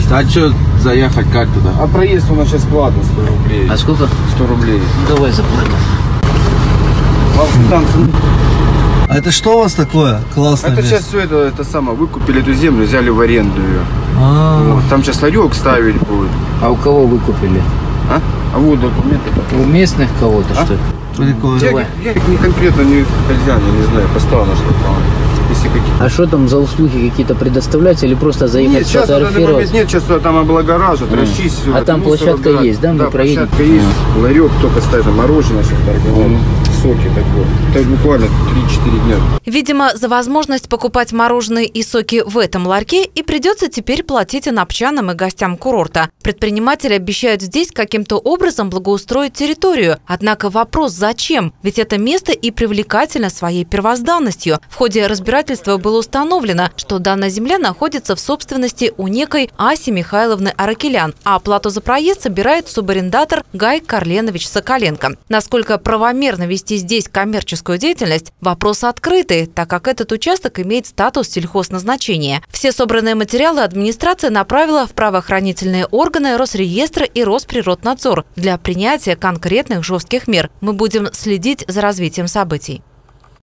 Здрасте. А что заехать как туда? А проезд у нас сейчас платный, 100 рублей. А сколько? 100 рублей. Ну, давай заплатим. А это что у вас такое? Классное Это место. сейчас все это, это самое, выкупили эту землю, взяли в аренду ее. А, Вот. Там сейчас ларек ставить будет. А у кого вы купили? А? А вот документы. У местных кого-то, А? что ли? Я, я не конкретно не хозяин, я не знаю, поставлю что там. Если какие А что там за услуги какие-то предоставляются или просто заехать Нет, сейчас на данный момент нет, сейчас там облагораживают, Мгм. расчистить. всё, А там площадка есть, да, Да, площадка есть, ларек только ставит, мороженое сейчас торговал, соки такое. Это буквально 3-4 дня. Видимо, за возможность покупать мороженое и соки в этом ларьке и придется теперь платить инопчанам и гостям курорта. Предприниматели обещают здесь каким-то образом благоустроить территорию. Однако вопрос зачем? Ведь это место и привлекательно своей первозданностью. В ходе разбирательства было установлено, что данная земля находится в собственности у некой Аси Михайловны Аракелян, а оплату за проезд собирает субарендатор Гай Карленович Соколенко. Насколько правомерно вести здесь коммерческую деятельность – вопрос открытый, так как этот участок имеет статус сельхозназначения. Все собранные материалы администрация направила в правоохранительные органы Росреестра и Росприроднадзор для принятия конкретных жестких мер. Мы будем следить за развитием событий.